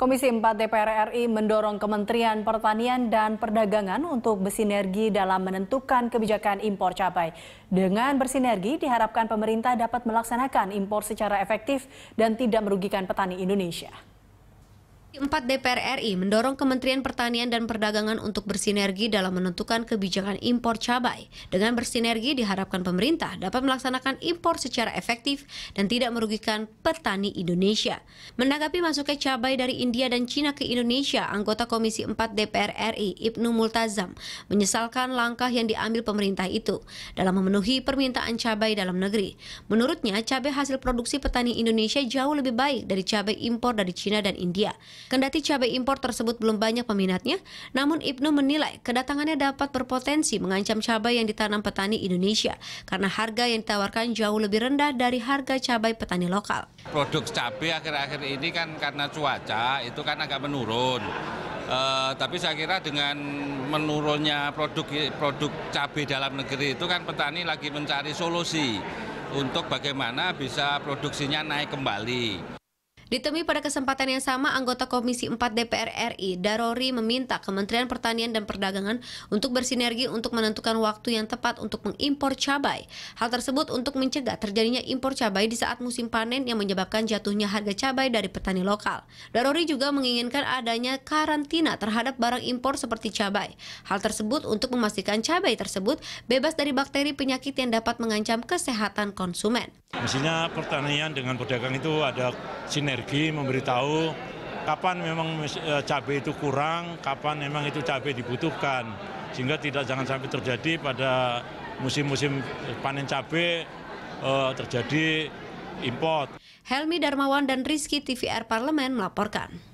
Komisi 4 DPR RI mendorong Kementerian Pertanian dan Perdagangan untuk bersinergi dalam menentukan kebijakan impor cabai. Dengan bersinergi, diharapkan pemerintah dapat melaksanakan impor secara efektif dan tidak merugikan petani Indonesia. 4 DPR RI mendorong Kementerian Pertanian dan Perdagangan untuk bersinergi dalam menentukan kebijakan impor cabai. Dengan bersinergi diharapkan pemerintah dapat melaksanakan impor secara efektif dan tidak merugikan petani Indonesia. Menanggapi masuknya cabai dari India dan Cina ke Indonesia, anggota Komisi 4 DPR RI Ibnu Multazam menyesalkan langkah yang diambil pemerintah itu dalam memenuhi permintaan cabai dalam negeri. Menurutnya, cabai hasil produksi petani Indonesia jauh lebih baik dari cabai impor dari Cina dan India. Kendati cabai impor tersebut belum banyak peminatnya, namun Ibnu menilai kedatangannya dapat berpotensi mengancam cabai yang ditanam petani Indonesia karena harga yang ditawarkan jauh lebih rendah dari harga cabai petani lokal. Produk cabai akhir-akhir ini kan karena cuaca itu kan agak menurun. Uh, tapi saya kira dengan menurunnya produk produk cabai dalam negeri itu kan petani lagi mencari solusi untuk bagaimana bisa produksinya naik kembali. Ditemui pada kesempatan yang sama, anggota Komisi 4 DPR RI, Darori meminta Kementerian Pertanian dan Perdagangan untuk bersinergi untuk menentukan waktu yang tepat untuk mengimpor cabai. Hal tersebut untuk mencegah terjadinya impor cabai di saat musim panen yang menyebabkan jatuhnya harga cabai dari petani lokal. Darori juga menginginkan adanya karantina terhadap barang impor seperti cabai. Hal tersebut untuk memastikan cabai tersebut bebas dari bakteri penyakit yang dapat mengancam kesehatan konsumen. Mestinya pertanian dengan pedagang itu ada sinergi sinergi memberitahu kapan memang e, cabai itu kurang, kapan memang itu cabai dibutuhkan. Sehingga tidak jangan sampai terjadi pada musim-musim panen cabai uh, terjadi import. Helmi Darmawan dan Rizky TVR Parlemen melaporkan.